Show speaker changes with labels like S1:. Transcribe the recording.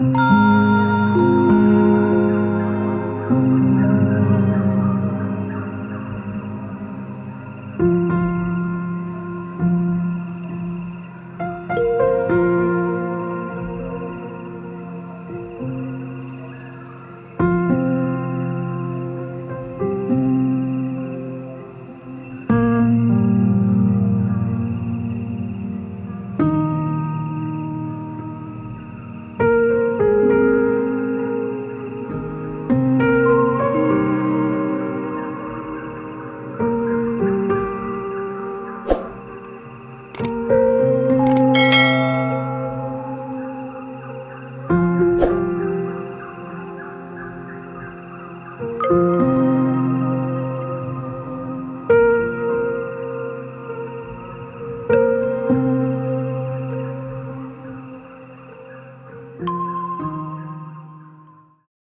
S1: Música